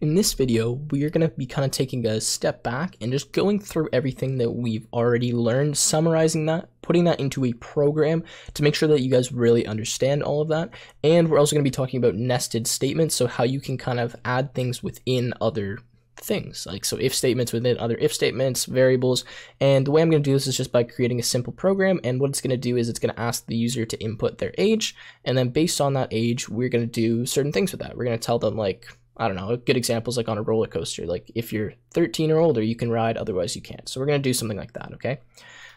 In this video, we are going to be kind of taking a step back and just going through everything that we've already learned, summarizing that, putting that into a program to make sure that you guys really understand all of that. And we're also going to be talking about nested statements, so how you can kind of add things within other things like so if statements within other if statements variables and the way i'm going to do this is just by creating a simple program and what it's going to do is it's going to ask the user to input their age and then based on that age we're going to do certain things with that we're going to tell them like I don't know, a good example is like on a roller coaster. Like if you're 13 or older, you can ride, otherwise you can't. So we're going to do something like that, okay?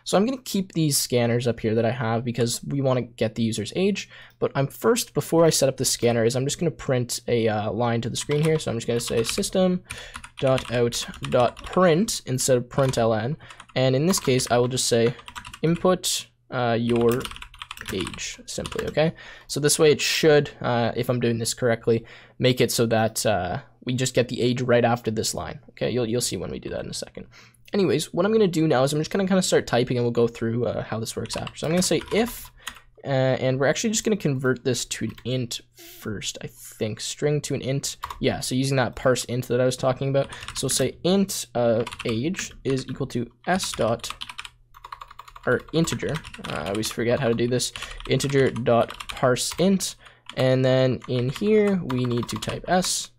So I'm going to keep these scanners up here that I have because we want to get the user's age. But I'm first, before I set up the scanner, is I'm just going to print a uh, line to the screen here. So I'm just going to say system.out.print instead of println. And in this case, I will just say input uh, your age simply okay? So this way it should uh, if I'm doing this correctly make it so that uh, we just get the age right after this line okay? You'll, you'll see when we do that in a second. Anyways what I'm gonna do now is I'm just gonna kind of start typing and we'll go through uh, how this works after so I'm gonna say if uh, and we're actually just gonna convert this to an int first I think. String to an int. Yeah so using that parse int that I was talking about. So say int age is equal to s dot or integer. Uh, I always forget how to do this. Integer dot parse int, and then in here we need to type s.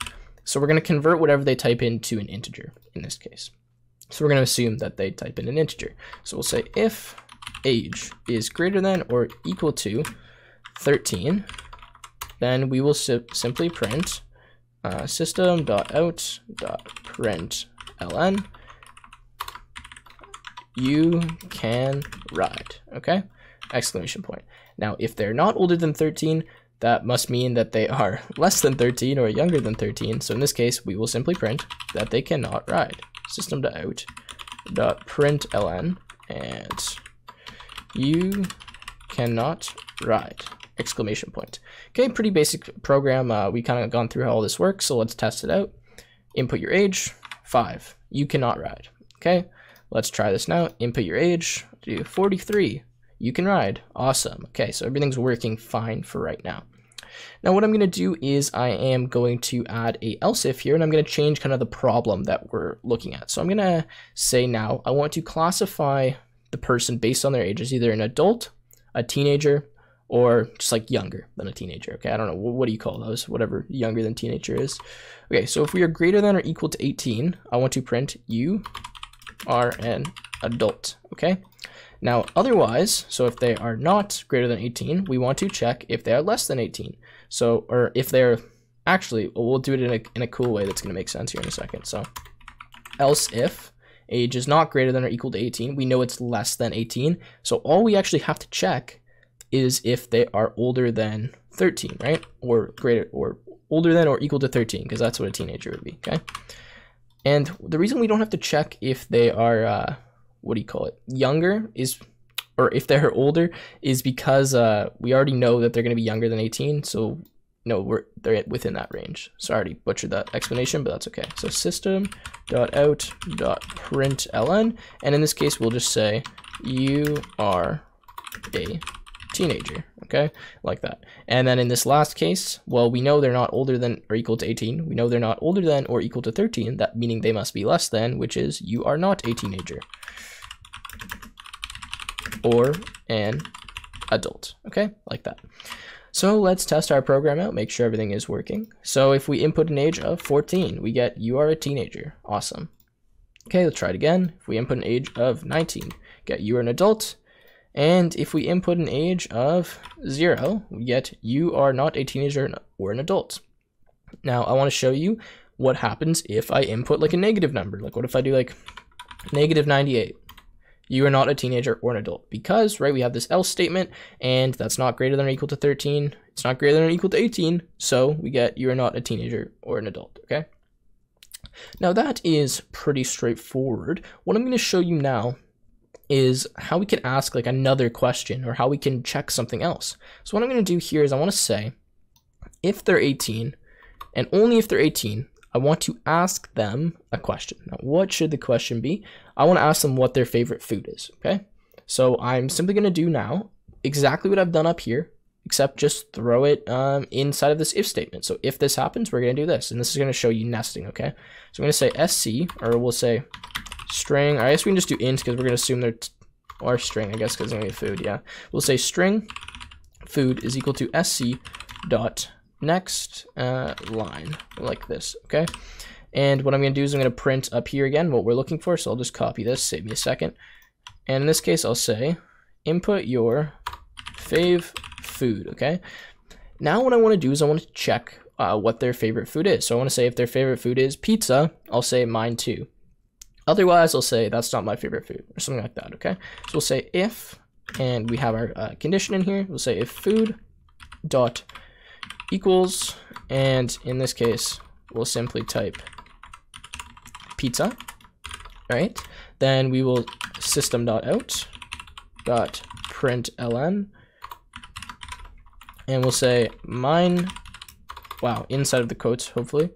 So we're going to convert whatever they type into an integer in this case. So we're going to assume that they type in an integer. So we'll say if age is greater than or equal to 13, then we will si simply print uh, system.out.println you can ride, okay? Exclamation point. Now, if they're not older than 13, that must mean that they are less than 13 or younger than 13. So in this case, we will simply print that they cannot ride. system dot out dot System.out.println and you cannot ride exclamation point. Okay, pretty basic program. Uh, we kind of gone through how all this works, so let's test it out. Input your age, five. You cannot ride. Okay, Let's try this now. Input your age, do 43. You can ride. Awesome. Okay, so everything's working fine for right now. Now what I'm going to do is I am going to add a else if here and I'm going to change kind of the problem that we're looking at. So I'm going to say now I want to classify the person based on their age as either an adult, a teenager, or just like younger than a teenager. Okay, I don't know. What do you call those? Whatever younger than teenager is. Okay, so if we are greater than or equal to 18, I want to print you are an adult, okay? Now, otherwise, so if they are not greater than 18, we want to check if they are less than 18. So, or if they're, actually, we'll do it in a, in a cool way that's going to make sense here in a second. So, else if age is not greater than or equal to 18, we know it's less than 18. So all we actually have to check is if they are older than 13, right? Or greater, or older than or equal to 13, because that's what a teenager would be, okay? And the reason we don't have to check if they are, uh, what do you call it, younger is, or if they're older, is because uh, we already know that they're going to be younger than 18. So no, we're they're within that range. So I already butchered that explanation, but that's okay. So system.out.println, and in this case, we'll just say you are a teenager, okay? Like that. And then in this last case, well, we know they're not older than or equal to 18. We know they're not older than or equal to 13, that meaning they must be less than, which is you are not a teenager. Or an adult, okay? Like that. So let's test our program out, make sure everything is working. So if we input an age of 14, we get you are a teenager. Awesome. Okay, let's try it again. If we input an age of 19, get you are an adult. And if we input an age of zero, we get you are not a teenager or an adult. Now I want to show you what happens if I input like a negative number. Like what if I do like negative 98? You are not a teenager or an adult because, right, we have this else statement and that's not greater than or equal to 13. It's not greater than or equal to 18. So we get you are not a teenager or an adult, okay? Now that is pretty straightforward. What I'm going to show you now is how we can ask like another question or how we can check something else. So what I'm going to do here is I want to say if they're 18 and only if they're 18, I want to ask them a question. Now, what should the question be? I want to ask them what their favorite food is, okay? So I'm simply going to do now exactly what I've done up here, except just throw it um, inside of this if statement. So if this happens, we're going to do this, and this is going to show you nesting, okay? So I'm going to say sc, or we'll say string, I guess we can just do int because we're going to assume they're, or string, I guess, because to be food, yeah. We'll say string food is equal to sc dot next uh, line, like this, okay? And what I'm going to do is I'm going to print up here again what we're looking for, so I'll just copy this, save me a second. And in this case, I'll say input your fave food, okay? Now what I want to do is I want to check uh, what their favorite food is. So I want to say if their favorite food is pizza, I'll say mine too. Otherwise, I'll say that's not my favorite food or something like that, okay? So we'll say if, and we have our uh, condition in here. We'll say if food dot equals, and in this case, we'll simply type pizza, right? Then we will system dot out dot print ln and we'll say mine, wow, inside of the quotes, hopefully.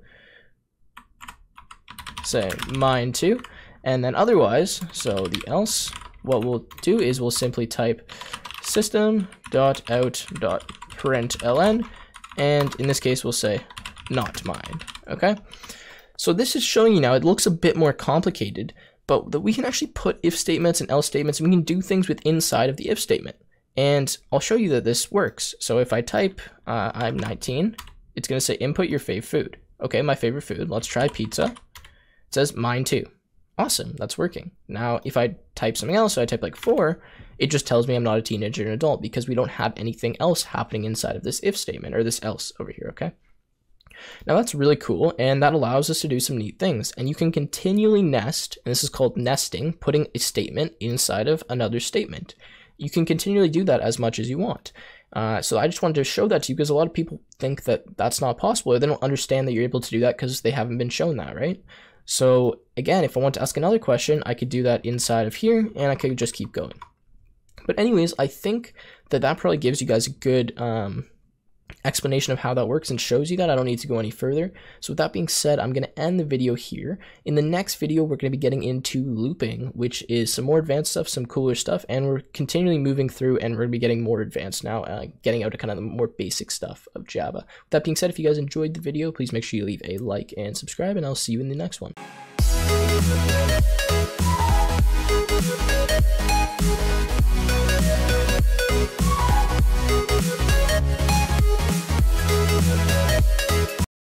Say mine too. And then otherwise, so the else, what we'll do is we'll simply type system dot out dot println, and in this case we'll say not mine. Okay. So this is showing you now. It looks a bit more complicated, but that we can actually put if statements and else statements, and we can do things with inside of the if statement. And I'll show you that this works. So if I type uh, I'm 19, it's going to say input your fave food. Okay, my favorite food. Let's try pizza. It says mine too. Awesome, that's working. Now, if I type something else, so I type like 4, it just tells me I'm not a teenager or an adult because we don't have anything else happening inside of this if statement or this else over here, okay? Now that's really cool, and that allows us to do some neat things. And you can continually nest, and this is called nesting, putting a statement inside of another statement you can continually do that as much as you want. Uh, so I just wanted to show that to you because a lot of people think that that's not possible or they don't understand that you're able to do that because they haven't been shown that, right? So again, if I want to ask another question, I could do that inside of here and I could just keep going. But anyways, I think that that probably gives you guys a good um, explanation of how that works and shows you that. I don't need to go any further. So with that being said, I'm going to end the video here. In the next video, we're going to be getting into looping, which is some more advanced stuff, some cooler stuff, and we're continually moving through and we're going to be getting more advanced now, uh, getting out to kind of the more basic stuff of Java. With that being said, if you guys enjoyed the video, please make sure you leave a like and subscribe, and I'll see you in the next one.